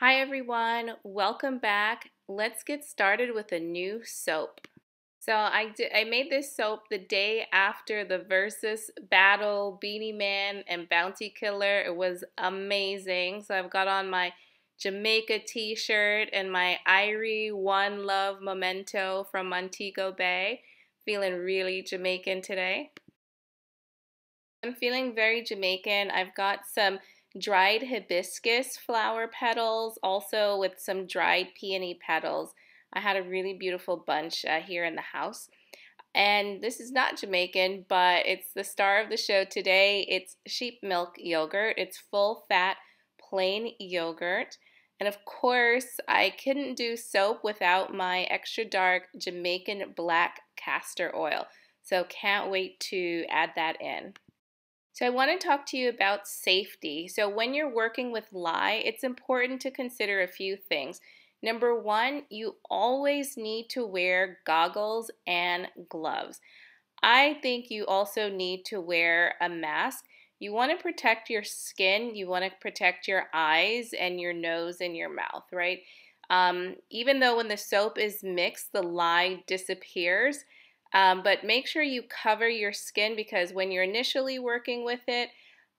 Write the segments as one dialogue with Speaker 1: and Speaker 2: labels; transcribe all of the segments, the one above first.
Speaker 1: Hi everyone, welcome back. Let's get started with a new soap. So I, did, I made this soap the day after the Verzuz battle, Beenie Man and Bounty Killer. It was amazing. So I've got on my Jamaica t-shirt and my Irie One Love memento from Montego Bay. Feeling really Jamaican today. I'm feeling very Jamaican. I've got some dried hibiscus flower petals, also with some dried peony petals. I had a really beautiful bunch uh, here in the house. And this is not Jamaican, but it's the star of the show today. It's sheep milk yogurt. It's full fat, plain yogurt. And of course, I couldn't do soap without my extra dark Jamaican black castor oil. So can't wait to add that in. So, I want to talk to you about safety. So, when you're working with lye, it's important to consider a few things. Number one, you always need to wear goggles and gloves. I think you also need to wear a mask. You want to protect your skin, you want to protect your eyes and your nose and your mouth, right? Um, even though when the soap is mixed, the lye disappears. Um, but make sure you cover your skin because when you're initially working with it,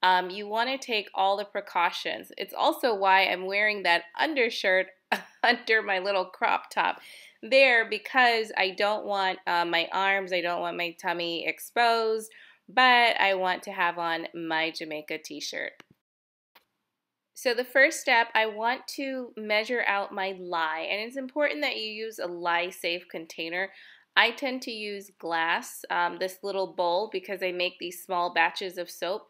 Speaker 1: um, you want to take all the precautions. It's also why I'm wearing that undershirt under my little crop top there because I don't want uh, my arms, I don't want my tummy exposed, but I want to have on my Jamaica t-shirt. So the first step, I want to measure out my lye, and it's important that you use a lye-safe container. I tend to use glass, um, this little bowl, because I make these small batches of soap.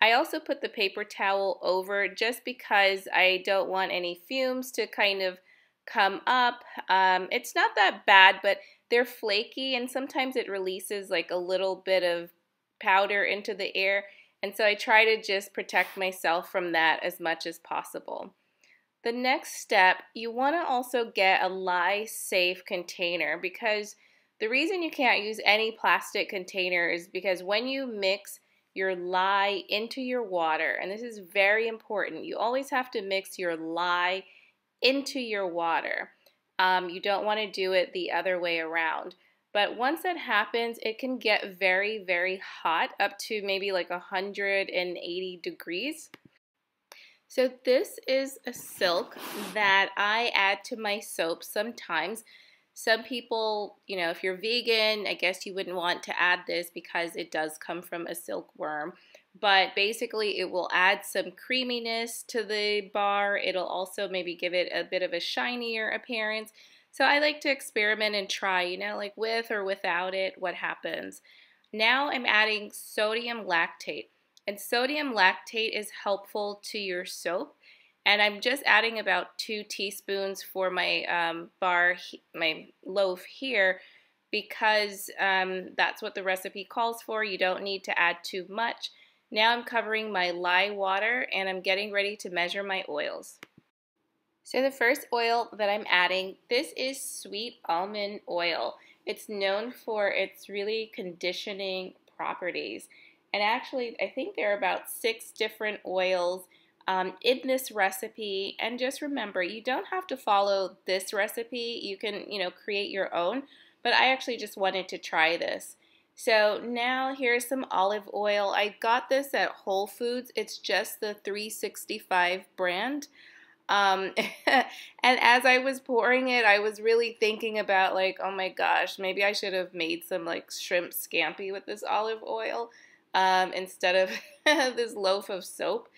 Speaker 1: I also put the paper towel over just because I don't want any fumes to kind of come up. Um, it's not that bad, but they're flaky and sometimes it releases like a little bit of powder into the air. And so I try to just protect myself from that as much as possible. The next step, you want to also get a lye safe container because the reason you can't use any plastic container is because when you mix your lye into your water, and this is very important, you always have to mix your lye into your water. Um, you don't want to do it the other way around. But once that happens, it can get very, very hot, up to maybe like 180 degrees. So this is a silk that I add to my soap sometimes some people, you know, if you're vegan, I guess you wouldn't want to add this because it does come from a silkworm. But basically, it will add some creaminess to the bar. It'll also maybe give it a bit of a shinier appearance. So I like to experiment and try, you know, like with or without it, what happens. Now I'm adding sodium lactate. And sodium lactate is helpful to your soap and I'm just adding about two teaspoons for my um, bar, my loaf here, because um, that's what the recipe calls for. You don't need to add too much. Now I'm covering my lye water and I'm getting ready to measure my oils. So the first oil that I'm adding, this is sweet almond oil. It's known for its really conditioning properties. And actually, I think there are about six different oils um, in this recipe. And just remember, you don't have to follow this recipe. You can, you know, create your own. But I actually just wanted to try this. So now here's some olive oil. I got this at Whole Foods. It's just the 365 brand. Um, and as I was pouring it, I was really thinking about like, oh my gosh, maybe I should have made some like shrimp scampi with this olive oil um, instead of this loaf of soap.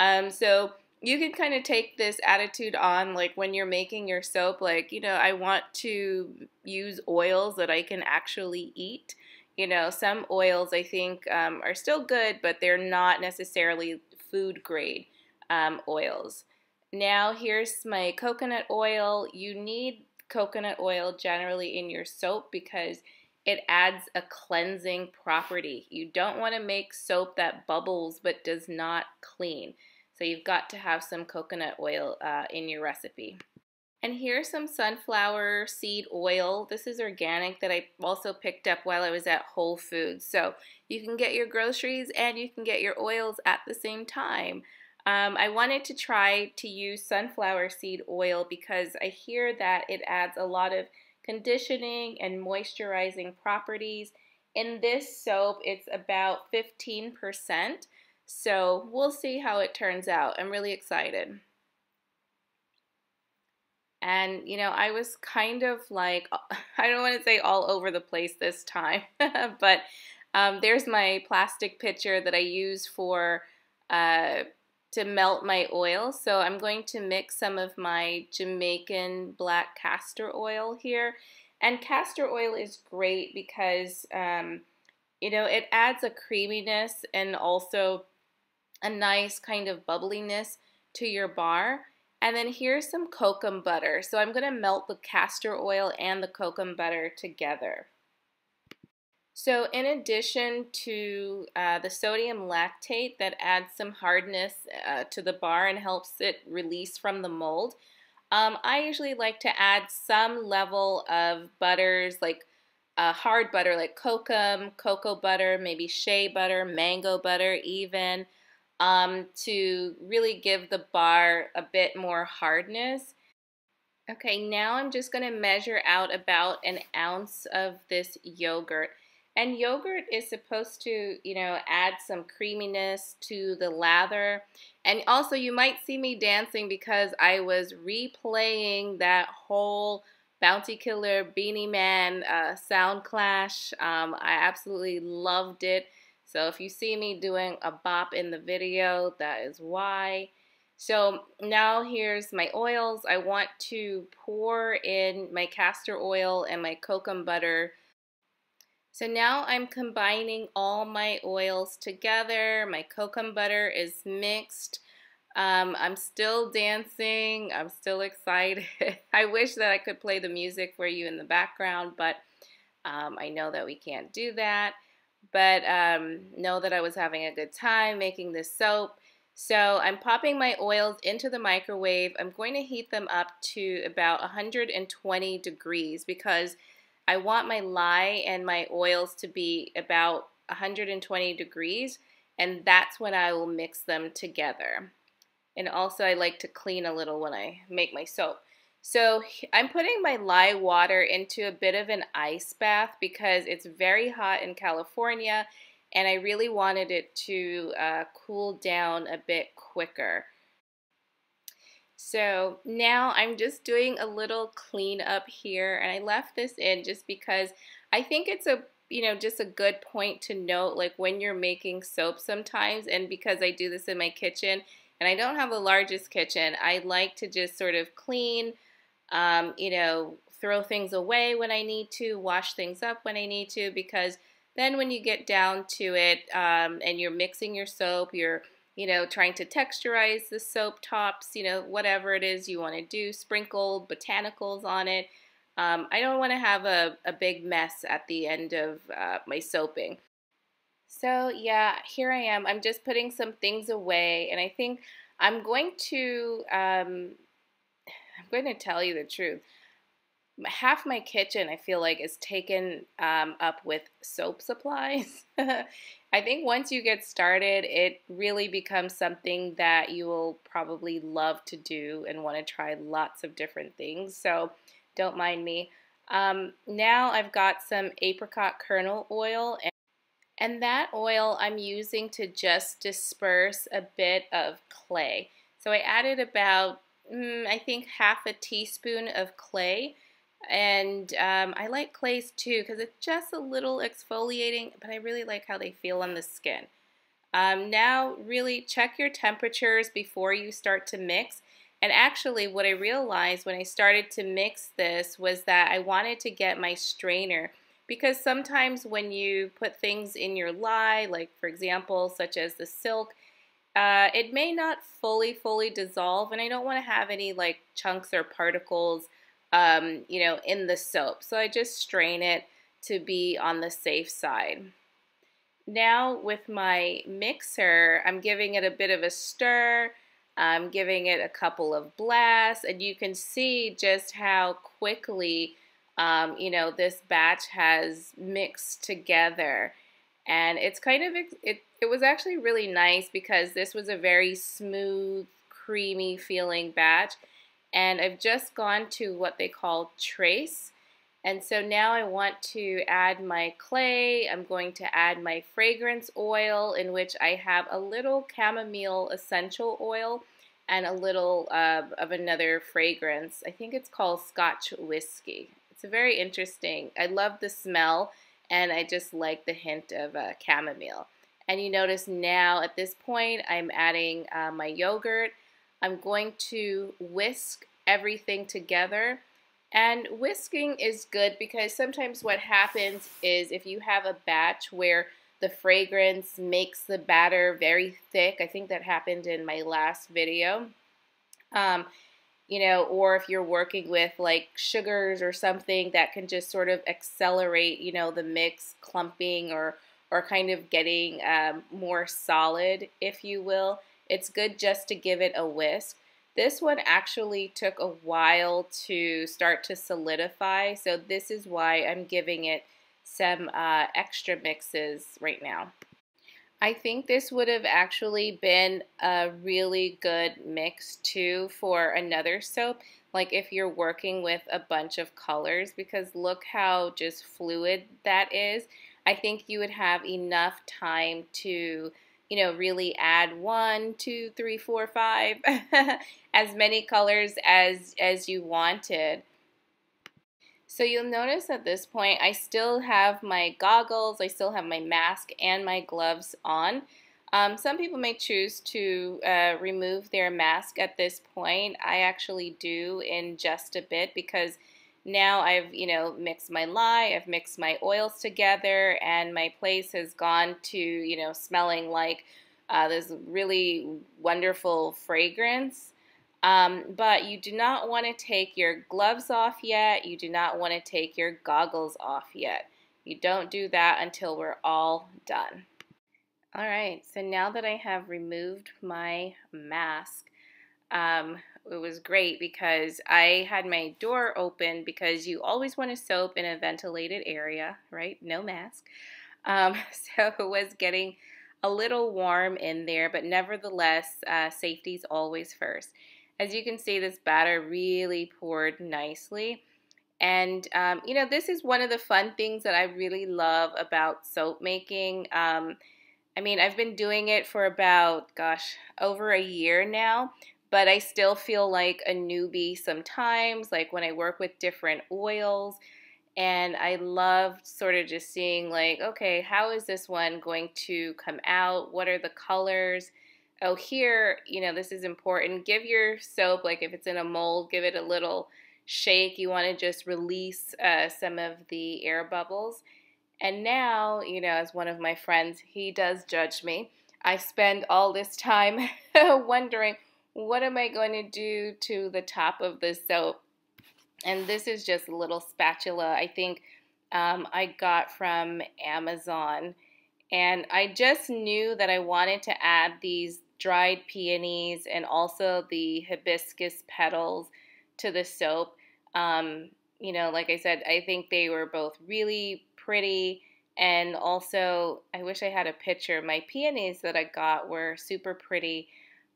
Speaker 1: Um, so you can kind of take this attitude on like when you're making your soap like you know i want to use oils that i can actually eat. You know some oils i think um, are still good but they're not necessarily food grade um, oils. Now here's my coconut oil. You need coconut oil generally in your soap because it adds a cleansing property. You don't want to make soap that bubbles but does not clean so you've got to have some coconut oil uh, in your recipe. And here's some sunflower seed oil. This is organic that I also picked up while I was at Whole Foods. So you can get your groceries and you can get your oils at the same time. Um, I wanted to try to use sunflower seed oil because I hear that it adds a lot of conditioning and moisturizing properties. In this soap, it's about 15%. So we'll see how it turns out. I'm really excited. And, you know, I was kind of like, I don't want to say all over the place this time, but um, there's my plastic pitcher that I use for uh, to melt my oil. So I'm going to mix some of my Jamaican black castor oil here. And castor oil is great because, um, you know, it adds a creaminess and also a nice kind of bubbliness to your bar. And then here's some kokum butter. So I'm going to melt the castor oil and the kokum butter together. So in addition to uh, the sodium lactate that adds some hardness uh, to the bar and helps it release from the mold, um, I usually like to add some level of butters like uh, hard butter like kokum, cocoa butter, maybe shea butter, mango butter even, um, to really give the bar a bit more hardness. Okay, now I'm just going to measure out about an ounce of this yogurt. And yogurt is supposed to, you know, add some creaminess to the lather. And also, you might see me dancing because I was replaying that whole Bounty Killer Beenie Man uh, sound clash. Um, I absolutely loved it. So if you see me doing a bop in the video, that is why. So now here's my oils. I want to pour in my castor oil and my kokum butter so now I'm combining all my oils together. My kokum butter is mixed. Um, I'm still dancing. I'm still excited. I wish that I could play the music for you in the background, but um, I know that we can't do that. But um, know that I was having a good time making this soap. So I'm popping my oils into the microwave. I'm going to heat them up to about 120 degrees because I want my lye and my oils to be about 120 degrees and that's when I will mix them together. And also I like to clean a little when I make my soap. So I'm putting my lye water into a bit of an ice bath because it's very hot in California and I really wanted it to uh, cool down a bit quicker. So now I'm just doing a little clean up here and I left this in just because I think it's a you know just a good point to note like when you're making soap sometimes and because I do this in my kitchen and I don't have the largest kitchen I like to just sort of clean um, you know throw things away when I need to wash things up when I need to because then when you get down to it um, and you're mixing your soap you're you know, trying to texturize the soap tops, you know, whatever it is you want to do, sprinkle botanicals on it. Um, I don't want to have a, a big mess at the end of uh, my soaping. So yeah, here I am. I'm just putting some things away and I think I'm going to, um, going to tell you the truth half my kitchen I feel like is taken um, up with soap supplies. I think once you get started, it really becomes something that you will probably love to do and want to try lots of different things. So don't mind me. Um, now I've got some apricot kernel oil and and that oil I'm using to just disperse a bit of clay. So I added about, mm, I think, half a teaspoon of clay and um, I like clays too because it's just a little exfoliating, but I really like how they feel on the skin. Um, now, really check your temperatures before you start to mix. And actually, what I realized when I started to mix this was that I wanted to get my strainer because sometimes when you put things in your lye, like for example, such as the silk, uh, it may not fully, fully dissolve, and I don't want to have any like chunks or particles um, you know, in the soap. So I just strain it to be on the safe side. Now with my mixer, I'm giving it a bit of a stir. I'm giving it a couple of blasts and you can see just how quickly um, you know this batch has mixed together And it's kind of, it, it was actually really nice because this was a very smooth, creamy feeling batch. And I've just gone to what they call trace. And so now I want to add my clay. I'm going to add my fragrance oil in which I have a little chamomile essential oil and a little uh, of another fragrance. I think it's called Scotch Whiskey. It's a very interesting. I love the smell and I just like the hint of uh, chamomile. And you notice now at this point I'm adding uh, my yogurt. I'm going to whisk everything together. And whisking is good because sometimes what happens is if you have a batch where the fragrance makes the batter very thick, I think that happened in my last video. Um, you know, or if you're working with like sugars or something that can just sort of accelerate, you know, the mix clumping or or kind of getting um, more solid, if you will. It's good just to give it a whisk. This one actually took a while to start to solidify, so this is why I'm giving it some uh, extra mixes right now. I think this would have actually been a really good mix too for another soap. Like if you're working with a bunch of colors because look how just fluid that is. I think you would have enough time to, you know, really add one, two, three, four, five, as many colors as as you wanted. So you'll notice at this point I still have my goggles, I still have my mask and my gloves on. Um, some people may choose to uh, remove their mask at this point. I actually do in just a bit because now I've, you know, mixed my lye, I've mixed my oils together, and my place has gone to, you know, smelling like uh, this really wonderful fragrance. Um, but you do not want to take your gloves off yet. You do not want to take your goggles off yet. You don't do that until we're all done. All right, so now that I have removed my mask, um, it was great because I had my door open because you always want to soap in a ventilated area, right? No mask. Um, so it was getting a little warm in there, but nevertheless, uh, safety's always first. As you can see, this batter really poured nicely. And, um, you know, this is one of the fun things that I really love about soap making. Um, I mean, I've been doing it for about, gosh, over a year now, but I still feel like a newbie sometimes, like when I work with different oils. And I love sort of just seeing, like, okay, how is this one going to come out? What are the colors? Oh, here, you know, this is important. Give your soap, like if it's in a mold, give it a little shake. You want to just release uh, some of the air bubbles. And now, you know, as one of my friends, he does judge me. I spend all this time wondering, what am I going to do to the top of the soap? And this is just a little spatula I think um, I got from Amazon. And I just knew that I wanted to add these dried peonies and also the hibiscus petals to the soap. Um, you know, like I said, I think they were both really pretty. And also, I wish I had a picture. My peonies that I got were super pretty.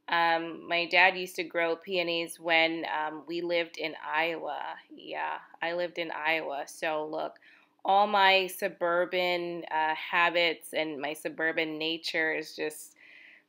Speaker 1: Um, my dad used to grow peonies when um, we lived in Iowa. Yeah, I lived in Iowa. So, look, all my suburban uh, habits and my suburban nature is just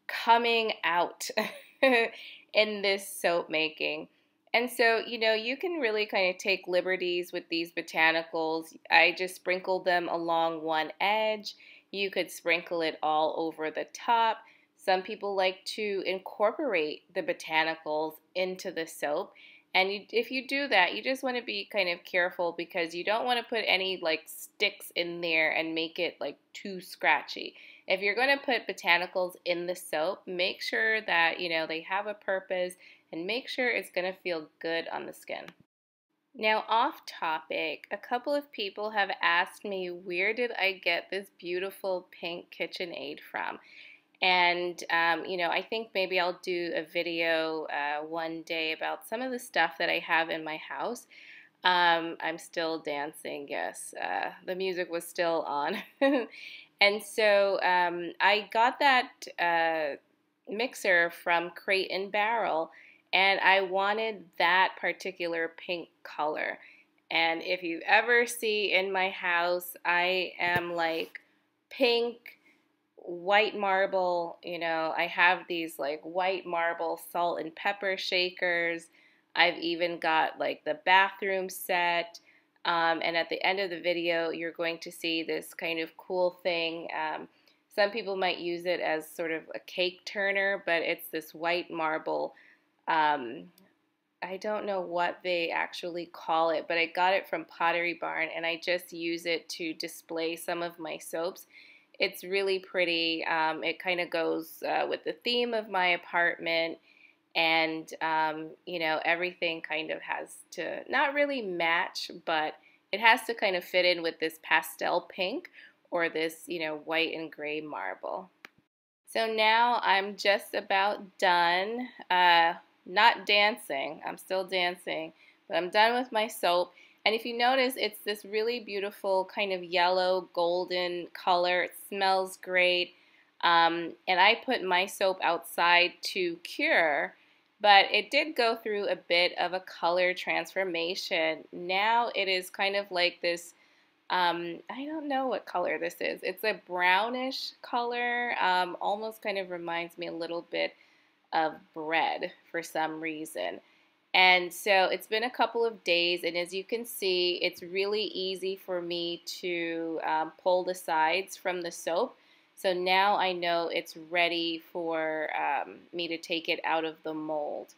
Speaker 1: coming out in this soap making. And so, you know, you can really kind of take liberties with these botanicals. I just sprinkled them along one edge. You could sprinkle it all over the top. Some people like to incorporate the botanicals into the soap. And you, if you do that, you just want to be kind of careful because you don't want to put any like sticks in there and make it like too scratchy. If you're going to put botanicals in the soap, make sure that, you know, they have a purpose and make sure it's going to feel good on the skin. Now, off topic, a couple of people have asked me where did I get this beautiful pink KitchenAid from? And, um, you know, I think maybe I'll do a video uh, one day about some of the stuff that I have in my house. Um, I'm still dancing, yes. Uh, the music was still on. And so um, I got that uh, mixer from Crate and Barrel, and I wanted that particular pink color. And if you ever see in my house, I am like pink, white marble. You know, I have these like white marble salt and pepper shakers. I've even got like the bathroom set. Um, and at the end of the video, you're going to see this kind of cool thing. Um, some people might use it as sort of a cake turner, but it's this white marble. Um, I don't know what they actually call it, but I got it from Pottery Barn and I just use it to display some of my soaps. It's really pretty. Um, it kind of goes uh, with the theme of my apartment and um, you know everything kind of has to not really match but it has to kind of fit in with this pastel pink or this you know white and gray marble. So now I'm just about done uh, not dancing. I'm still dancing but I'm done with my soap. And if you notice it's this really beautiful kind of yellow golden color. It smells great. Um, and I put my soap outside to cure but it did go through a bit of a color transformation. Now it is kind of like this, um, I don't know what color this is. It's a brownish color, um, almost kind of reminds me a little bit of bread for some reason. And so it's been a couple of days, and as you can see, it's really easy for me to um, pull the sides from the soap so now I know it's ready for um, me to take it out of the mold.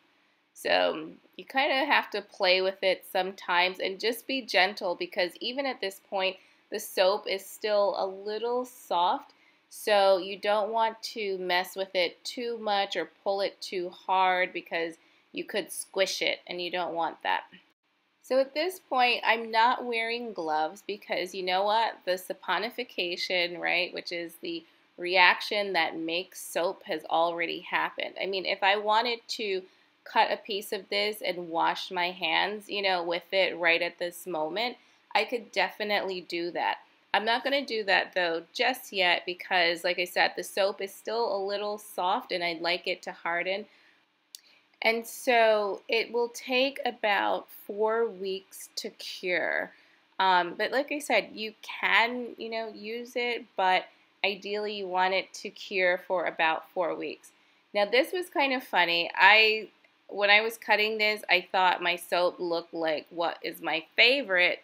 Speaker 1: So you kind of have to play with it sometimes and just be gentle because even at this point, the soap is still a little soft. So you don't want to mess with it too much or pull it too hard because you could squish it and you don't want that. So at this point, I'm not wearing gloves because you know what? The saponification, right, which is the reaction that makes soap has already happened. I mean, if I wanted to cut a piece of this and wash my hands, you know, with it right at this moment, I could definitely do that. I'm not going to do that though just yet because, like I said, the soap is still a little soft and I'd like it to harden. And so it will take about four weeks to cure. Um, but like I said, you can, you know, use it, but ideally you want it to cure for about four weeks. Now this was kind of funny. I when I was cutting this, I thought my soap looked like what is my favorite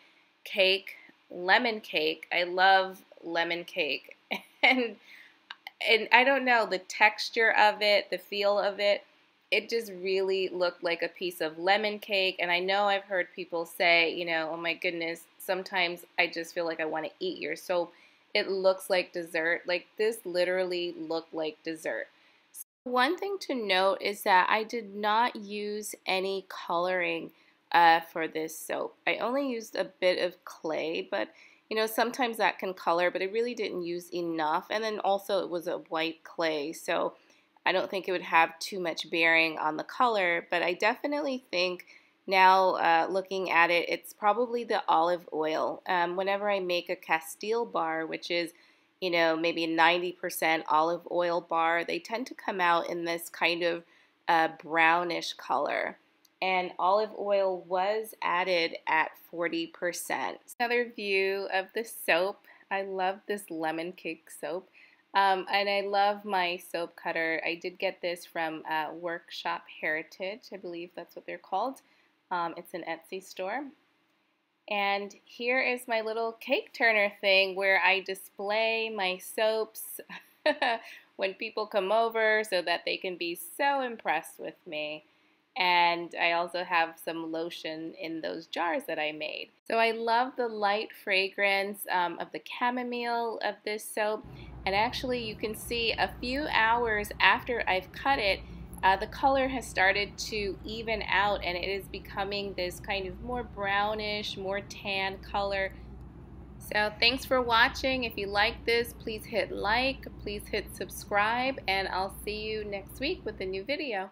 Speaker 1: cake, lemon cake. I love lemon cake. And and I don't know, the texture of it, the feel of it, it just really looked like a piece of lemon cake. And I know I've heard people say, you know, oh my goodness, sometimes I just feel like I want to eat your soap. It looks like dessert. Like this literally looked like dessert. So one thing to note is that I did not use any coloring uh, for this soap. I only used a bit of clay, but you know, sometimes that can color, but I really didn't use enough. And then also it was a white clay, so I don't think it would have too much bearing on the color, but I definitely think now uh, looking at it, it's probably the olive oil. Um, whenever I make a Castile bar, which is, you know, maybe 90% olive oil bar, they tend to come out in this kind of uh, brownish color. And olive oil was added at 40%. Another view of the soap. I love this lemon cake soap. Um, and I love my soap cutter. I did get this from uh, Workshop Heritage, I believe that's what they're called. Um, it's an Etsy store. And here is my little cake turner thing where I display my soaps when people come over so that they can be so impressed with me. And I also have some lotion in those jars that I made. So I love the light fragrance um, of the chamomile of this soap. And actually you can see a few hours after I've cut it, uh, the color has started to even out and it is becoming this kind of more brownish, more tan color. So thanks for watching. If you like this, please hit like, please hit subscribe, and I'll see you next week with a new video.